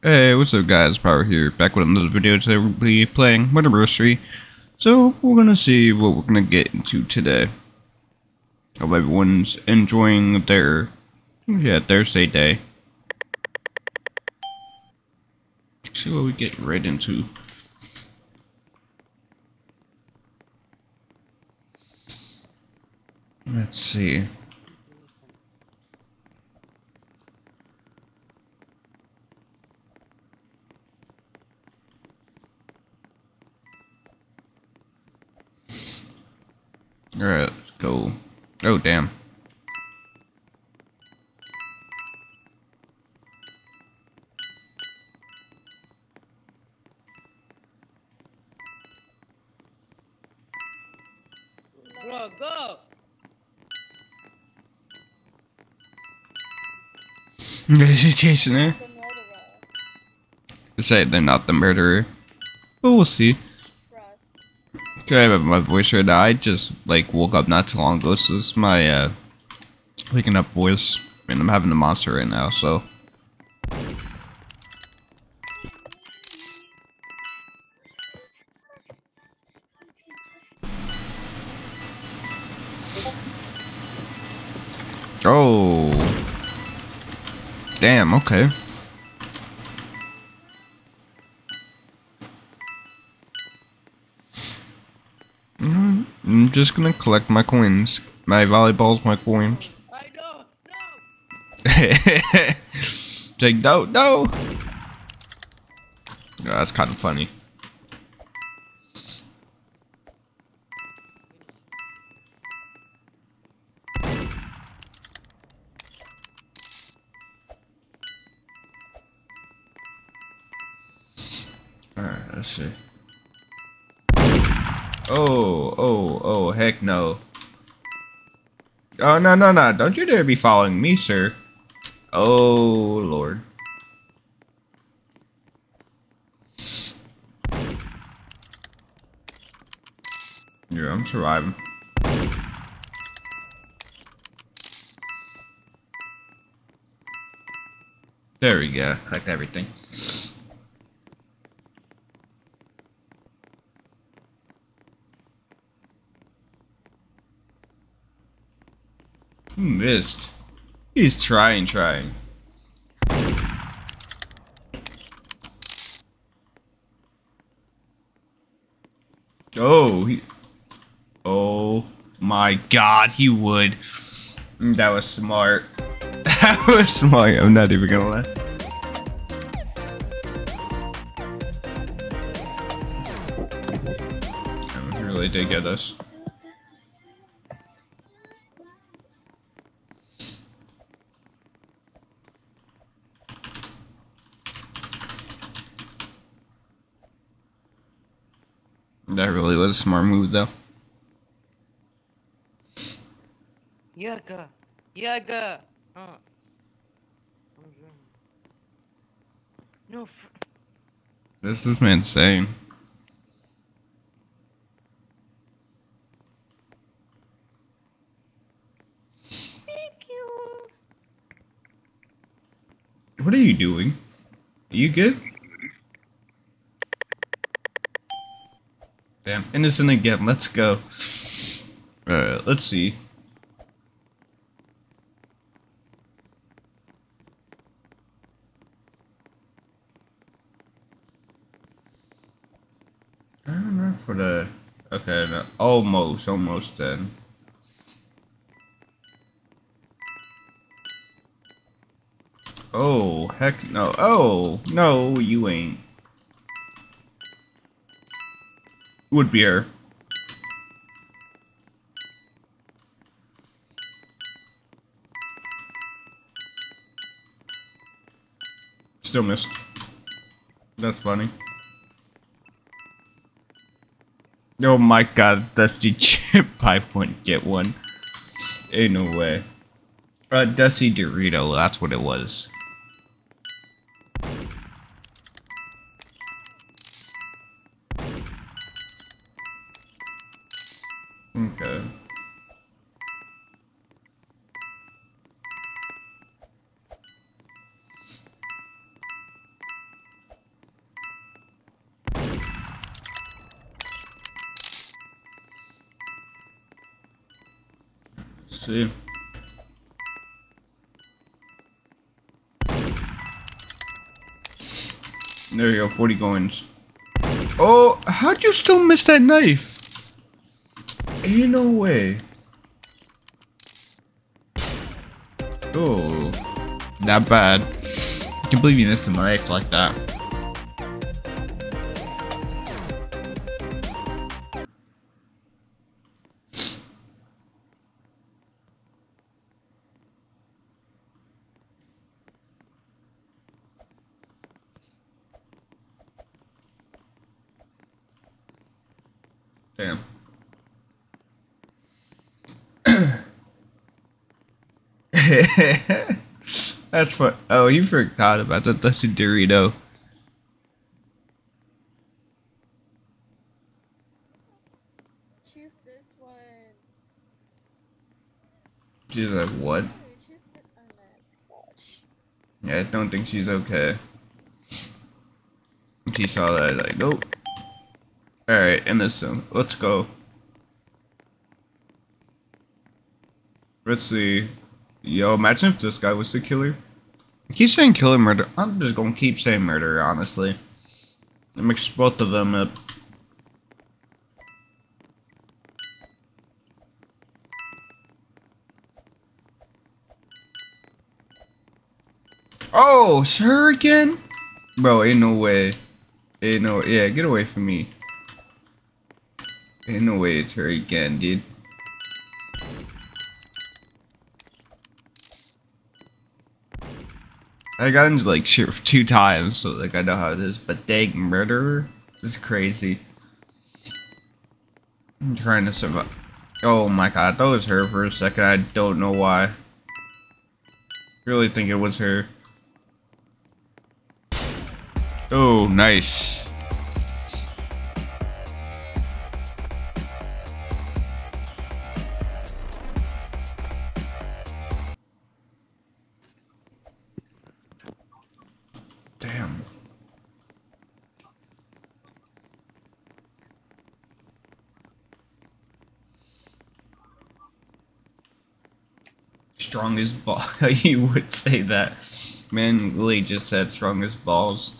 Hey, what's up guys, Pyro here, back with another video today we'll be playing Murder Mystery. So, we're gonna see what we're gonna get into today. Hope everyone's enjoying their, yeah, Thursday day. Let's see what we get right into. Let's see. Alright, let's go. Oh, damn. Bro, go! She's chasing her. Say they're not the murderer. But we'll see. About my voice right now. I just like woke up not too long ago, so this is my uh waking up voice. And I'm having a monster right now, so Oh Damn, okay. Just gonna collect my coins. My volleyballs, my coins. I know! No! Like, no, no! Yeah, that's kind of funny. Alright, let's see. Oh, oh, oh, heck no. Oh, no, no, no. Don't you dare be following me, sir. Oh, Lord. Yeah, I'm surviving. There we go. Collect everything. Missed? He's trying, trying. Oh, he, oh my god, he would. Mm, That was smart. That was smart. I'm not even gonna lie. I really did get us. That really was a smart move, though. Yaga! Yaga! Uh. No, This is insane. What are you doing? Are you good? Damn, innocent again. Let's go. Alright, let's see. I don't know for the. Okay, no, almost, almost then. Oh, heck no. Oh, no, you ain't. Would be her. Still missed. That's funny. Oh my god, Dusty Chip, I wouldn't get one. Ain't no way. Uh, Dusty Dorito, that's what it was. Okay. See. There you go, 40 coins. Oh, how'd you still miss that knife? Ain't no way. Oh, not bad. I can't believe you missed a knife like that. Damn. That's what. Oh, you forgot about that. Dusty Dorito. Choose this one. She's like, what? The. Oh. Yeah, I don't think she's okay. She saw that, like, nope. Alright, innocent. Let's go. Let's see. Yo, imagine if this guy was the killer. I keep saying killer murder. I'm just gonna keep saying murder, honestly. It mix both of them up. Oh, her again? Bro, ain't no way. Ain't no, yeah, get away from me. Ain't no way it's her again, dude. I got into like shit two times, so like I know how it is. But dang, murderer, is crazy. I'm trying to survive. Oh my god, I thought it was her for a second. I don't know why. Really think it was her. Oh, nice. Strongest ball. you would say that. Man, Willie just said strongest balls.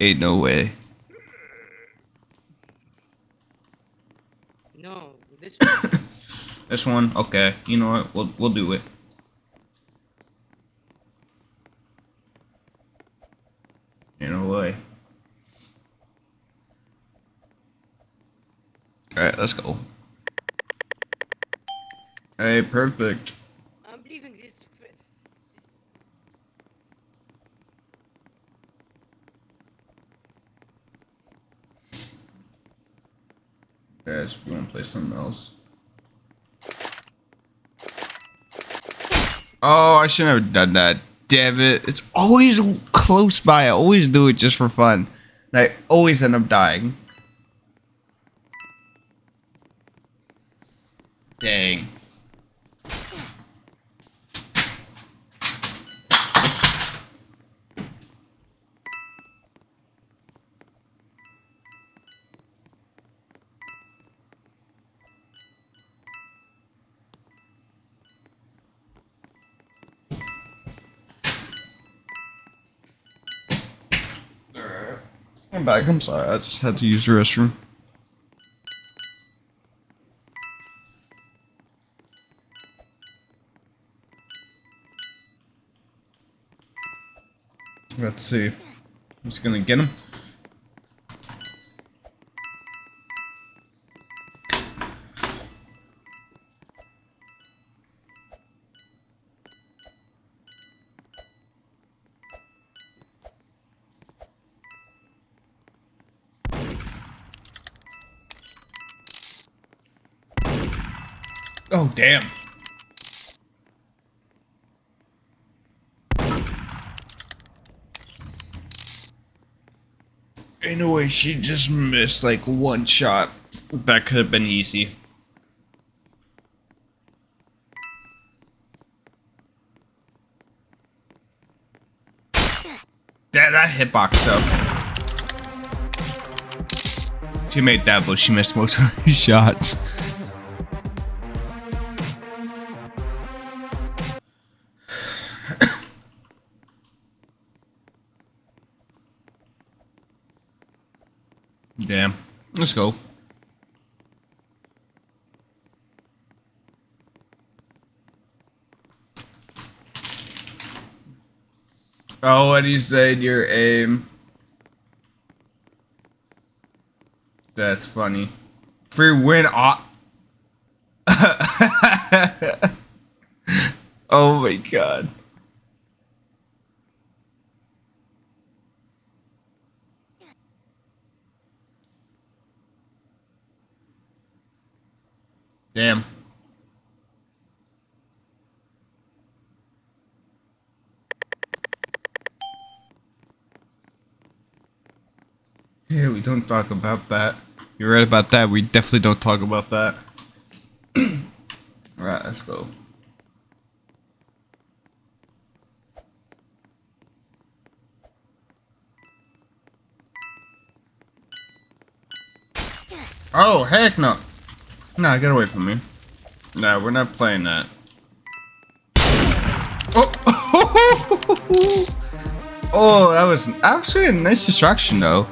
Ain't no way. No, this one. This one, okay. You know what? We'll we'll do it. Ain't no way. Alright, let's go. Hey, perfect. I'm leaving this. fi- this- Guys, we wanna play something else. Oh, I shouldn't have done that. Damn it. It's always close by. I always do it just for fun. And I always end up dying. Dang. I'm back. I'm sorry. I just had to use the restroom. Let's see. I'm just gonna get him. Oh, damn. In a way, she just missed like one shot. That could have been easy. That, that hitbox though. She made that, but she missed most of the shots. Let's go. Oh, what you said your aim. That's funny. Free win off. oh my god. Damn. Yeah, we don't talk about that. You're right about that. We definitely don't talk about that. Alright, let's go. Oh, heck no. Nah, get away from me. Nah, we're not playing that. Oh! oh, that was actually a nice distraction, though.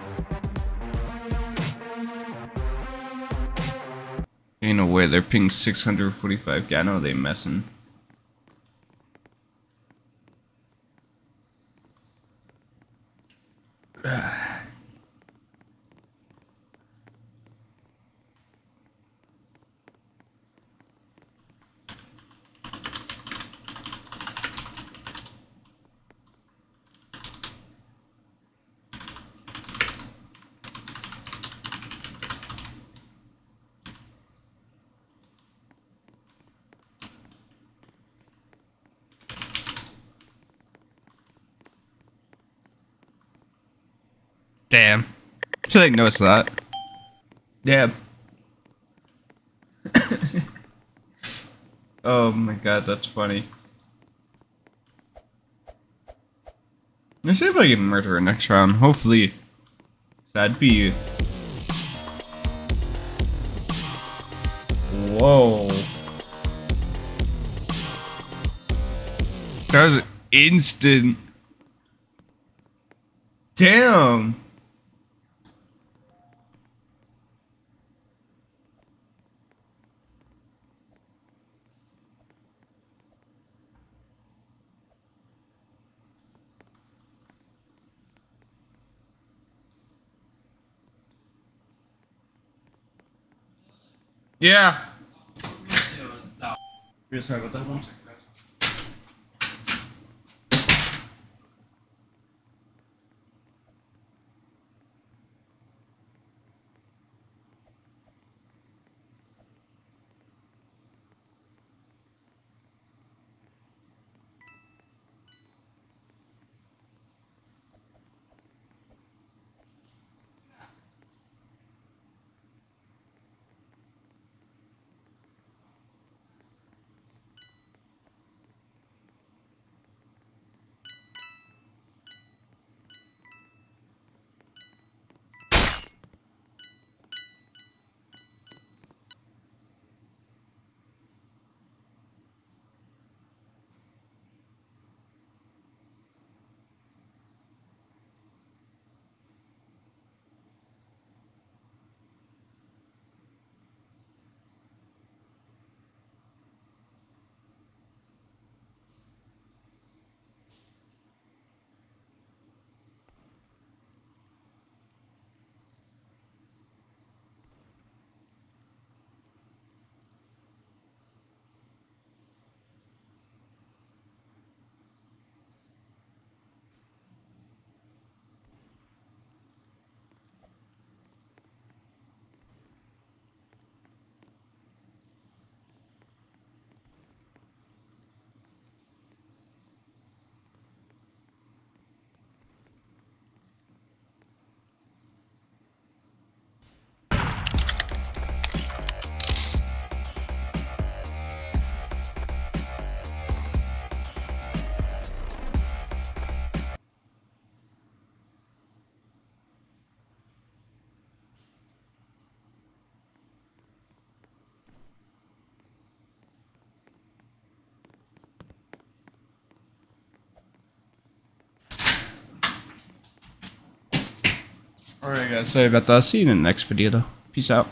Ain't no way, they're ping 645. Yeah, they messing. Damn. Should I notice that? Damn. oh my god, that's funny. Let's see if I can murder her next round. Hopefully, that'd be. Whoa. That was instant. Damn. Yeah. Sorry about that one. Alright guys, sorry about that. See you in the next video though. Peace out.